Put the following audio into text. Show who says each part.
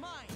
Speaker 1: mine.